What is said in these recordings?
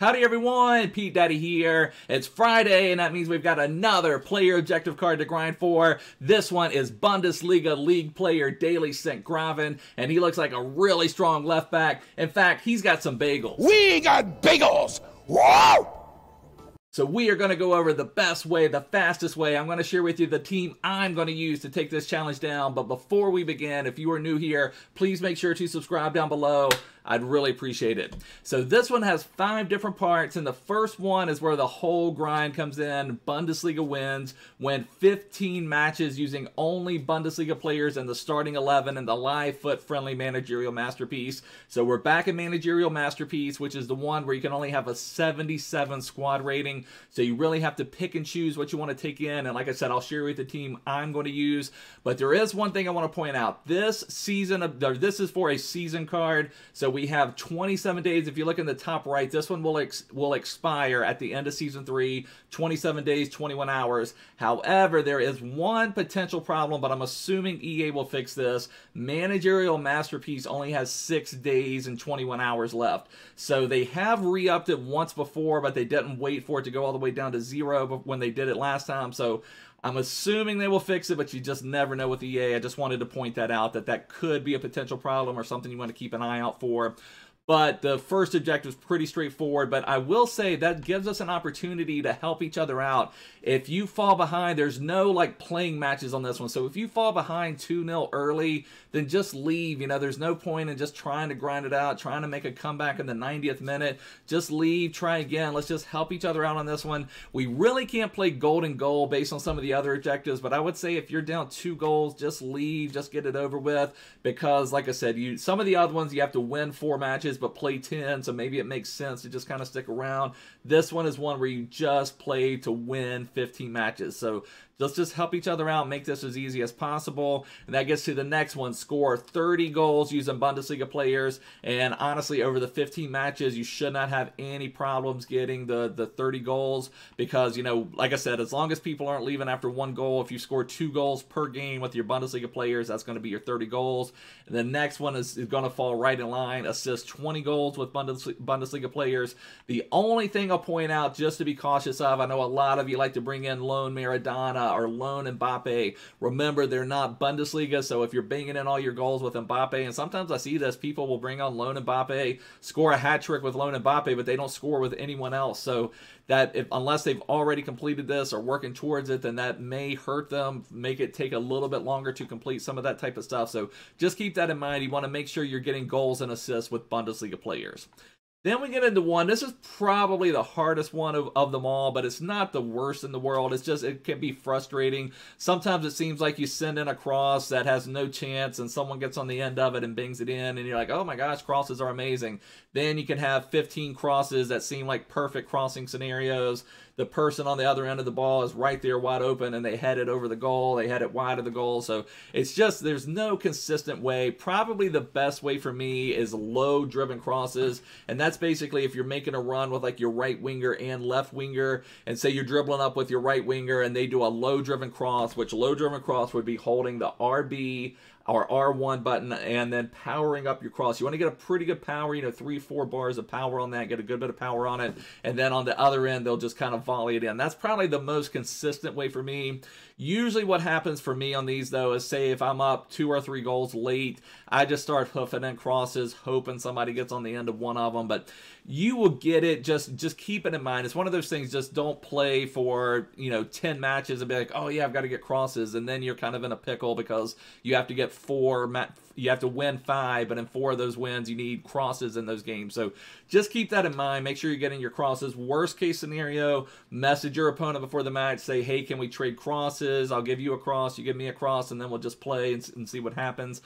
Howdy everyone, Pete Daddy here. It's Friday and that means we've got another player objective card to grind for. This one is Bundesliga League player Daley Sinkgraven and he looks like a really strong left back. In fact, he's got some bagels. We got bagels! Whoa! So we are going to go over the best way, the fastest way. I'm going to share with you the team I'm going to use to take this challenge down. But before we begin, if you are new here, please make sure to subscribe down below. I'd really appreciate it. So this one has five different parts, and the first one is where the whole grind comes in. Bundesliga wins, win 15 matches using only Bundesliga players in the starting 11 and the live FUT-friendly managerial masterpiece. So we're back in managerial masterpiece, which is the one where you can only have a 77 squad rating so you really have to pick and choose what you want to take in. And like I said, I'll share with the team I'm going to use. But there is one thing I want to point out. This season of this is for a season card. So we have 27 days. If you look in the top right, this one will ex will expire at the end of season three. 27 days, 21 hours. However, there is one potential problem, but I'm assuming EA will fix this. Managerial Masterpiece only has six days and 21 hours left. So they have re-upped it once before, but they didn't wait for it to go all the way down to zero when they did it last time. So I'm assuming they will fix it, but you just never know with EA. I just wanted to point that out that that could be a potential problem or something you want to keep an eye out for. But the first objective is pretty straightforward. But I will say that gives us an opportunity to help each other out. If you fall behind, there's no like playing matches on this one. So if you fall behind 2-0 early, then just leave. You know, there's no point in just trying to grind it out, trying to make a comeback in the 90th minute. Just leave, try again. Let's just help each other out on this one. We really can't play golden goal based on some of the other objectives, but I would say if you're down two goals, just leave, just get it over with. Because like I said, you some of the other ones you have to win four matches but play 10, so maybe it makes sense to just kind of stick around. This one is one where you just play to win 15 matches. So Let's just help each other out, make this as easy as possible. And that gets to the next one. Score 30 goals using Bundesliga players. And honestly, over the 15 matches, you should not have any problems getting the, the 30 goals because, you know, like I said, as long as people aren't leaving after one goal, if you score two goals per game with your Bundesliga players, that's going to be your 30 goals. And the next one is, is going to fall right in line. Assist 20 goals with Bundesliga players. The only thing I'll point out, just to be cautious of, I know a lot of you like to bring in Lone Maradona Uh, or loan Mbappe. Remember, they're not Bundesliga, so if you're banging in all your goals with Mbappe, and sometimes I see this, people will bring on loan Mbappe, score a hat trick with loan Mbappe, but they don't score with anyone else. So that if, unless they've already completed this or working towards it, then that may hurt them, make it take a little bit longer to complete some of that type of stuff. So just keep that in mind. You want to make sure you're getting goals and assists with Bundesliga players. Then we get into one. This is probably the hardest one of, of them all, but it's not the worst in the world. It's just, it can be frustrating. Sometimes it seems like you send in a cross that has no chance and someone gets on the end of it and bings it in, and you're like, oh my gosh, crosses are amazing. Then you can have 15 crosses that seem like perfect crossing scenarios the person on the other end of the ball is right there wide open and they head it over the goal, they head it wide of the goal. So it's just, there's no consistent way. Probably the best way for me is low driven crosses. And that's basically if you're making a run with like your right winger and left winger, and say you're dribbling up with your right winger and they do a low driven cross, which low driven cross would be holding the RB our R1 button and then powering up your cross. You want to get a pretty good power, you know, three, four bars of power on that, get a good bit of power on it. And then on the other end, they'll just kind of volley it in. That's probably the most consistent way for me. Usually what happens for me on these though is say if I'm up two or three goals late, I just start hoofing in crosses, hoping somebody gets on the end of one of them. But you will get it. Just just keep it in mind. It's one of those things. Just don't play for you know ten matches and be like, oh yeah, I've got to get crosses, and then you're kind of in a pickle because you have to get four. You have to win five, but in four of those wins, you need crosses in those games. So just keep that in mind. Make sure you're getting your crosses. Worst case scenario, message your opponent before the match. Say, hey, can we trade crosses? I'll give you a cross, you give me a cross, and then we'll just play and, and see what happens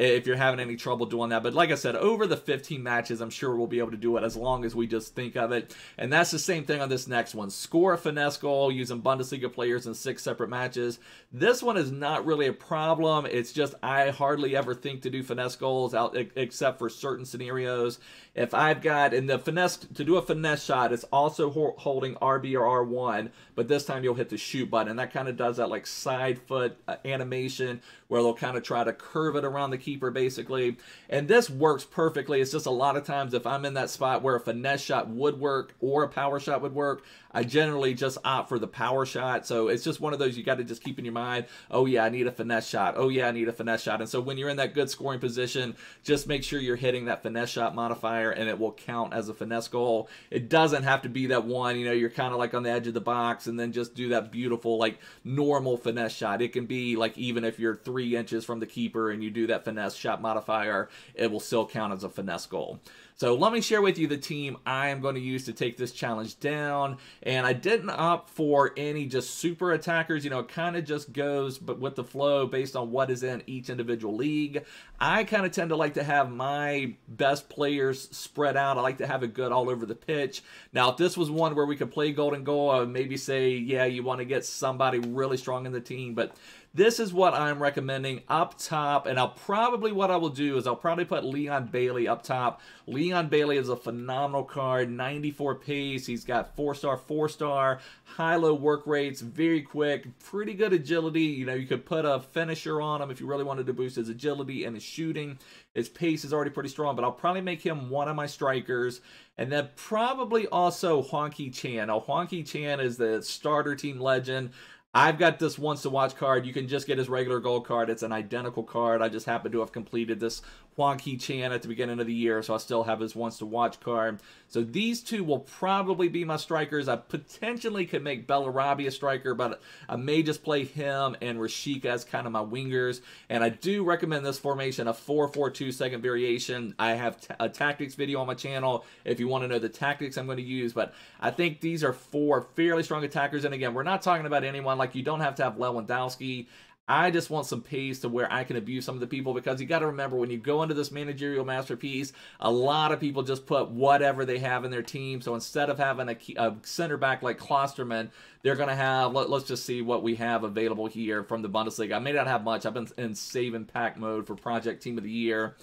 if you're having any trouble doing that. But like I said, over the 15 matches, I'm sure we'll be able to do it as long as we just think of it. And that's the same thing on this next one. Score a finesse goal using Bundesliga players in six separate matches. This one is not really a problem. It's just I hardly ever think to do finesse goals out except for certain scenarios. If I've got in the finesse to do a finesse shot, it's also holding RB or R1, but this time you'll hit the shoot button. And that kind of does that like side foot uh, animation where they'll kind of try to curve it around the keeper basically. And this works perfectly. It's just a lot of times if I'm in that spot where a finesse shot would work or a power shot would work, I generally just opt for the power shot. So it's just one of those you got to just keep in your mind. Oh yeah, I need a finesse shot. Oh yeah, I need a finesse shot. And so when you're in that good scoring position, just make sure you're hitting that finesse shot modifier and it will count as a finesse goal. It doesn't have to be that one, you know, you're kind of like on the edge of the box and then just do that beautiful like normal finesse shot. It can be like even if you're three inches from the keeper and you do that finesse shot modifier, it will still count as a finesse goal. So let me share with you the team I am going to use to take this challenge down. And I didn't opt for any just super attackers. You know, it kind of just goes but with the flow based on what is in each individual league. I kind of tend to like to have my best players spread out. I like to have it good all over the pitch. Now, if this was one where we could play golden goal, I would maybe say, yeah, you want to get somebody really strong in the team. But this is what I'm recommending up top, and I'll probably, what I will do is I'll probably put Leon Bailey up top. Leon Bailey is a phenomenal card, 94 pace, he's got 4-star, 4-star, high-low work rates, very quick, pretty good agility. You know, you could put a finisher on him if you really wanted to boost his agility and his shooting. His pace is already pretty strong, but I'll probably make him one of my strikers. And then probably also Hwang Hee-chan. Now, Hwang Hee-chan is the starter team legend. I've got this once to watch card. You can just get his regular gold card. It's an identical card. I just happen to have completed this Hwang Hee-chan at the beginning of the year, so I still have his once to watch card. So these two will probably be my strikers. I potentially could make Bellarabi a striker, but I may just play him and Rashica as kind of my wingers. And I do recommend this formation, a 4-4-2 second variation. I have a tactics video on my channel if you want to know the tactics I'm going to use, but I think these are four fairly strong attackers. And again, we're not talking about anyone like you don't have to have Lewandowski. I just want some pace to where I can abuse some of the people because you got to remember when you go into this managerial masterpiece, a lot of people just put whatever they have in their team. So instead of having a, a center back like Klostermann, they're going to have, let, us just see what we have available here from the Bundesliga. I may not have much. I've been in save and pack mode for Project Team of the Year.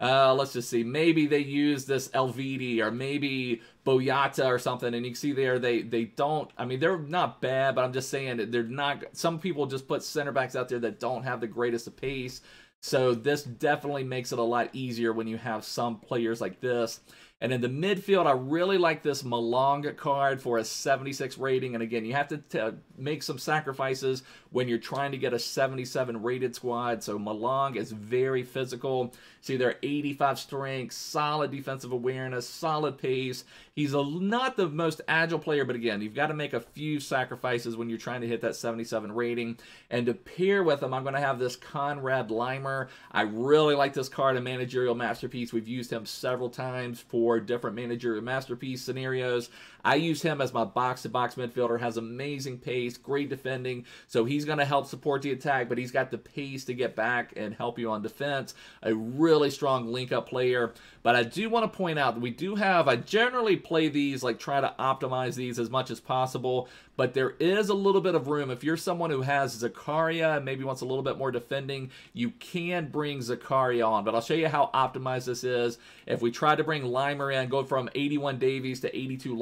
Uh, let's just see. Maybe they use this Elvedi or maybe Boyata or something, and you see there they they don't. I mean, they're not bad, but I'm just saying they're not. Some people just put center backs out there that don't have the greatest of pace. So this definitely makes it a lot easier when you have some players like this. And in the midfield, I really like this Malong card for a 76 rating. And again, you have to uh, make some sacrifices when you're trying to get a 77 rated squad. So Malong is very physical. See, they're 85 strength, solid defensive awareness, solid pace. He's a, not the most agile player, but again, you've got to make a few sacrifices when you're trying to hit that 77 rating. And to pair with him, I'm going to have this Conrad Laimer. I really like this card, a managerial masterpiece. We've used him several times for different managerial masterpiece scenarios. I use him as my box-to-box midfielder, has amazing pace, great defending, so he's going to help support the attack, but he's got the pace to get back and help you on defense. A really strong link-up player, but I do want to point out that we do have, I generally play these, like try to optimize these as much as possible, but there is a little bit of room. If you're someone who has Zakaria and maybe wants a little bit more defending, you can bring Zakaria on. But I'll show you how optimized this is. If we try to bring Laimer in, go from 81 Davies to 82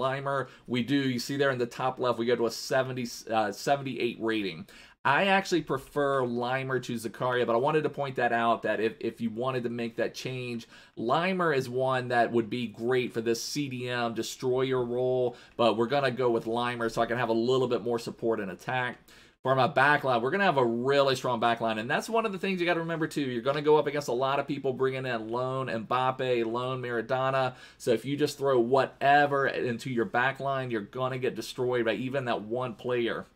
We do. You see there in the top left, we go to a 70, uh, 78 rating. I actually prefer Laimer to Zakaria, but I wanted to point that out that if, if you wanted to make that change, Laimer is one that would be great for this CDM destroyer role, but we're going to go with Laimer so I can have a little bit more support and attack. For my backline, we're going to have a really strong backline, and that's one of the things you got to remember too. You're going to go up against a lot of people bringing in lone Mbappe, lone Maradona. So if you just throw whatever into your backline, you're going to get destroyed by even that one player.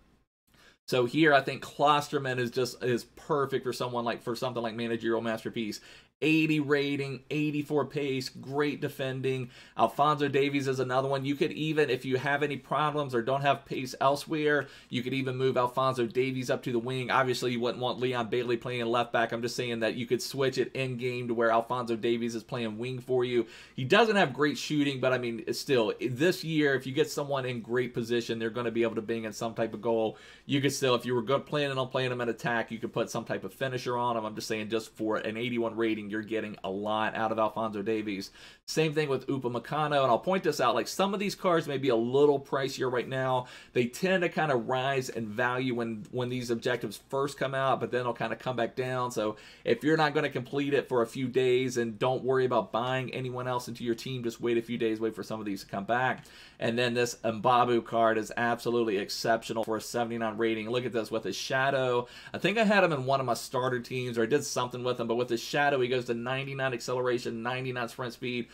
So here, I think Klostermann is just is perfect for someone like for something like managerial masterpiece. 80 rating, 84 pace, great defending. Alphonso Davies is another one. You could even, if you have any problems or don't have pace elsewhere, you could even move Alphonso Davies up to the wing. Obviously, you wouldn't want Leon Bailey playing left back. I'm just saying that you could switch it in game to where Alphonso Davies is playing wing for you. He doesn't have great shooting, but I mean, still, this year, if you get someone in great position, they're going to be able to bang in some type of goal. You could still, if you were good planning on playing him in attack, you could put some type of finisher on him. I'm just saying, just for an 81 rating, you're getting a lot out of Alphonso Davies. Same thing with Upamecano, and I'll point this out. Like some of these cards may be a little pricier right now. They tend to kind of rise in value when when these objectives first come out, but then they'll kind of come back down. So if you're not going to complete it for a few days, and don't worry about buying anyone else into your team, just wait a few days, wait for some of these to come back. And then this Mbabu card is absolutely exceptional for a 79 rating. Look at this with his shadow. I think I had him in one of my starter teams, or I did something with him, but with his shadow, he goes to 99 acceleration, 99 sprint speed,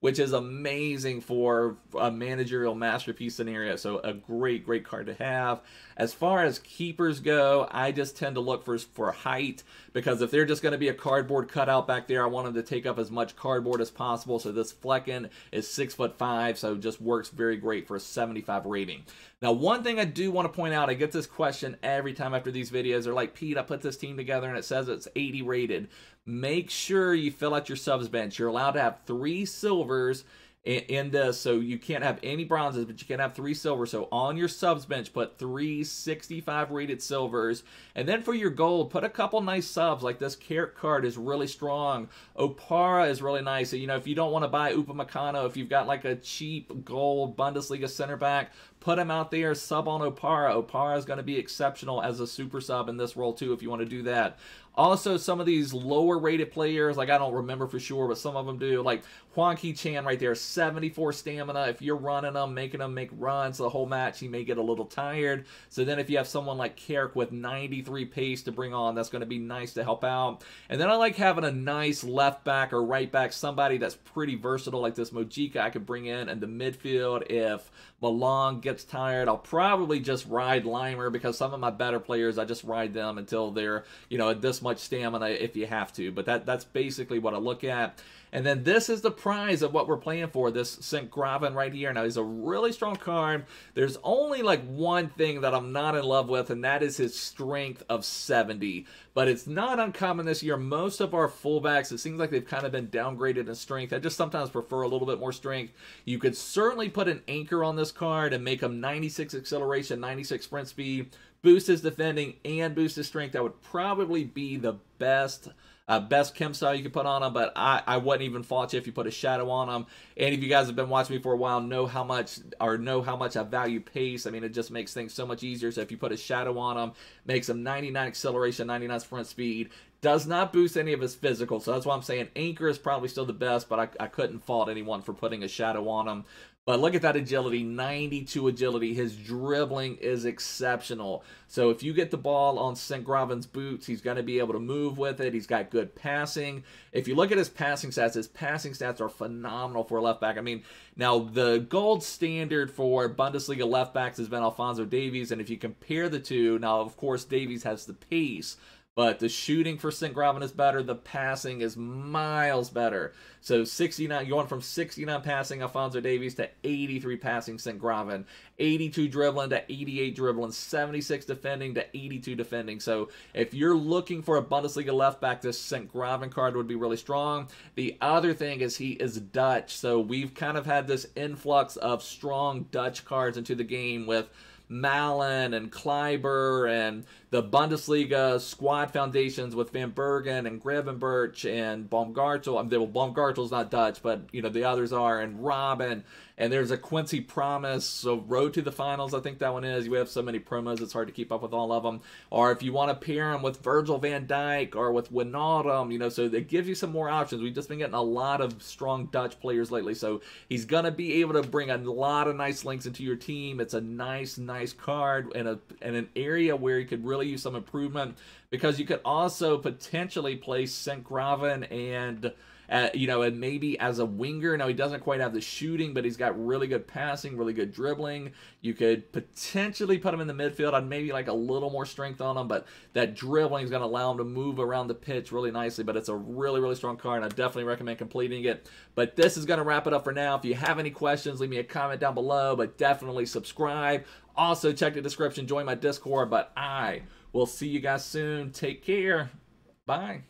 which is amazing for a managerial masterpiece scenario. So a great, great card to have. As far as keepers go, I just tend to look for, for height because if they're just going to be a cardboard cutout back there, I want them to take up as much cardboard as possible. So this Flecken is six foot five, so just works very great for a 75 rating. Now, one thing I do want to point out, I get this question every time after these videos. They're like, Pete, I put this team together and it says it's 80 rated. Make sure you fill out your subs bench. You're allowed to have three silvers in this. So you can't have any bronzes, but you can have three silvers. So on your subs bench, put three 65 rated silvers. And then for your gold, put a couple nice subs. Like this Carrick card is really strong. Opara is really nice. You know, if you don't want to buy Upamecano, if you've got like a cheap gold Bundesliga center back, put him out there, sub on Opara. Opara is going to be exceptional as a super sub in this role too if you want to do that. Also, some of these lower rated players, like I don't remember for sure, but some of them do, like Hwang Hee-chan right there, 74 stamina. If you're running them, making them make runs the whole match, he may get a little tired. So then if you have someone like Carrick with 93 pace to bring on, that's going to be nice to help out. And then I like having a nice left back or right back, somebody that's pretty versatile like this Mojica I could bring in in the midfield if Malong gets tired. I'll probably just ride Laimer because some of my better players, I just ride them until they're, you know, at this much stamina if you have to. But that that's basically what I look at. And then this is the prize of what we're playing for, this Sinkgraven right here. Now, he's a really strong card. There's only like one thing that I'm not in love with, and that is his strength of 70. But it's not uncommon this year. Most of our fullbacks, it seems like they've kind of been downgraded in strength. I just sometimes prefer a little bit more strength. You could certainly put an anchor on this card and make him 96 acceleration, 96 sprint speed, boost his defending, and boost his strength. That would probably be the best uh, best chem style you could put on them, but I, I wouldn't even fault you if you put a shadow on them. And if you guys have been watching me for a while, know how much or know how much I value pace. I mean, it just makes things so much easier. So if you put a shadow on them, makes them 99 acceleration, 99 sprint speed, does not boost any of his physical. So that's why I'm saying Anchor is probably still the best, but I, I couldn't fault anyone for putting a shadow on him. But look at that agility, 92 agility. His dribbling is exceptional. So if you get the ball on Sinkgraven's boots, he's going to be able to move with it. He's got good passing. If you look at his passing stats, his passing stats are phenomenal for a left back. I mean, now the gold standard for Bundesliga left backs has been Alphonso Davies, and if you compare the two, now of course Davies has the pace, but the shooting for Sinkgraven is better. The passing is miles better. So 69, going from 69 passing Alphonso Davies to 83 passing Sinkgraven, 82 dribbling to 88 dribbling, 76 defending to 82 defending. So if you're looking for a Bundesliga left back, this Sinkgraven card would be really strong. The other thing is he is Dutch. So we've kind of had this influx of strong Dutch cards into the game with Malen and Klaiber and the Bundesliga squad foundations with Van Bergen and Gravenberch and Baumgartl. I mean, well, Baumgartl's not Dutch, but you know the others are, and Robin. And there's a Quincy Promes, so Road to the Finals, I think that one is. You have so many promos, it's hard to keep up with all of them. Or if you want to pair him with Virgil van Dijk or with Wijnaldum, you know, so it gives you some more options. We've just been getting a lot of strong Dutch players lately, so he's going to be able to bring a lot of nice links into your team. It's a nice, nice card and, a, and an area where he could really use some improvement because you could also potentially play Sinkgraven and uh, you know, and maybe as a winger. Now he doesn't quite have the shooting, but he's got really good passing, really good dribbling. You could potentially put him in the midfield. I'd maybe like a little more strength on him, but that dribbling is going to allow him to move around the pitch really nicely. But it's a really, really strong card, and I definitely recommend completing it. But this is going to wrap it up for now. If you have any questions, leave me a comment down below, but definitely subscribe. Also, check the description, join my Discord. But I will see you guys soon. Take care. Bye.